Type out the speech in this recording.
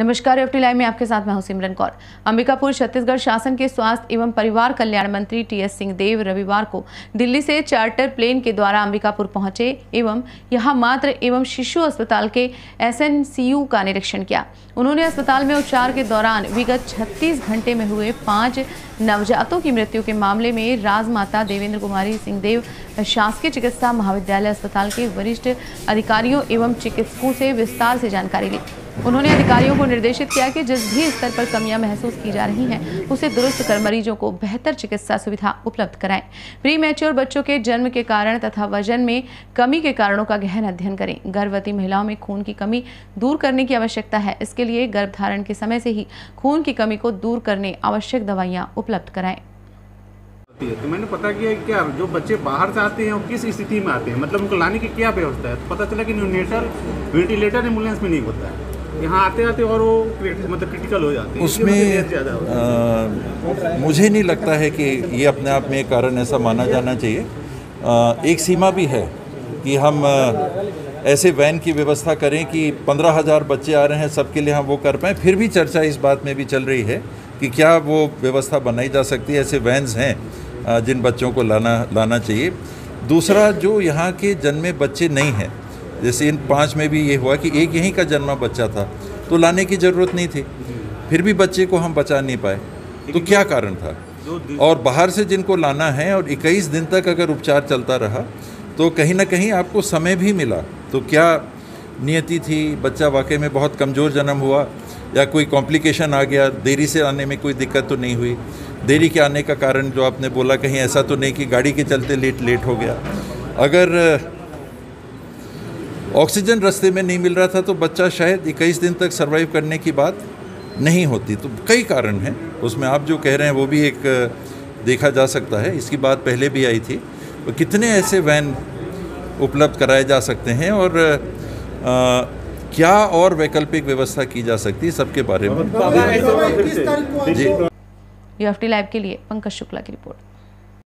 नमस्कार F live में आपके साथ मैं हूँ सिमरन कौर। अंबिकापुर, छत्तीसगढ़ शासन के स्वास्थ्य एवं परिवार कल्याण मंत्री टी एस सिंहदेव रविवार को दिल्ली से चार्टर प्लेन के द्वारा अंबिकापुर पहुँचे एवं यहाँ मात्र एवं शिशु अस्पताल के एसएनसीयू का निरीक्षण किया। उन्होंने अस्पताल में उपचार के दौरान विगत 36 घंटे में हुए पाँच नवजातों की मृत्यु के मामले में राजमाता देवेंद्र कुमारी सिंहदेव शासकीय चिकित्सा महाविद्यालय अस्पताल के वरिष्ठ अधिकारियों एवं चिकित्सकों से विस्तार से जानकारी ली। उन्होंने अधिकारियों को निर्देशित किया कि जिस भी स्तर पर कमियाँ महसूस की जा रही हैं, उसे दुरुस्त कर मरीजों को बेहतर चिकित्सा सुविधा उपलब्ध कराएँ। प्री मैच्योर बच्चों के जन्म के कारण तथा वज़न में कमी के कारणों का गहन अध्ययन करें। गर्भवती महिलाओं में खून की कमी दूर करने की आवश्यकता है। इसके लिए गर्भधारण के समय से ही खून की कमी को दूर करने आवश्यक दवाइयाँ उपलब्ध कराएँ। तो मैंने पता किया कि क्या जो बच्चे बाहर से आते हैं वो किस स्थिति में आते हैं? मतलब उनको लाने की क्या व्यवस्था है? तो पता चला कि न्यूनेटर वेंटिलेटर एंबुलेंस में नहीं होता है। यहाँ आते आते और वो मतलब क्रिटिकल हो जाते हैं। उसमें आ, मुझे नहीं लगता है कि ये अपने आप में एक कारण ऐसा माना जाना चाहिए। आ, एक सीमा भी है कि हम ऐसे वैन की व्यवस्था करें कि पंद्रह हज़ार बच्चे आ रहे हैं सबके लिए हम वो कर पाएँ। फिर भी चर्चा इस बात में भी चल रही है कि क्या वो व्यवस्था बनाई जा सकती है ऐसे वैन्स हैं। जिन बच्चों को लाना लाना चाहिए। दूसरा जो यहाँ के जन्मे बच्चे नहीं हैं जैसे इन पाँच में भी ये हुआ कि एक यहीं का जन्मा बच्चा था तो लाने की ज़रूरत नहीं थी। फिर भी बच्चे को हम बचा नहीं पाए। तो क्या कारण था? और बाहर से जिनको लाना है और 21 दिन तक अगर उपचार चलता रहा तो कहीं ना कहीं आपको समय भी मिला। तो क्या नियति थी? बच्चा वाकई में बहुत कमज़ोर जन्म हुआ या कोई कॉम्प्लिकेशन आ गया देरी से आने में कोई दिक्कत तो नहीं हुई? देरी के आने का कारण जो आपने बोला कहीं ऐसा तो नहीं कि गाड़ी के चलते लेट लेट हो गया। अगर ऑक्सीजन रास्ते में नहीं मिल रहा था तो बच्चा शायद इक्कीस दिन तक सर्वाइव करने की बात नहीं होती। तो कई कारण हैं। उसमें आप जो कह रहे हैं वो भी एक देखा जा सकता है। इसकी बात पहले भी आई थी। तो कितने ऐसे वैन उपलब्ध कराए जा सकते हैं और आ, क्या और वैकल्पिक व्यवस्था की जा सकती है सबके बारे में? जी। लाइव के लिए पंकज शुक्ला की रिपोर्ट।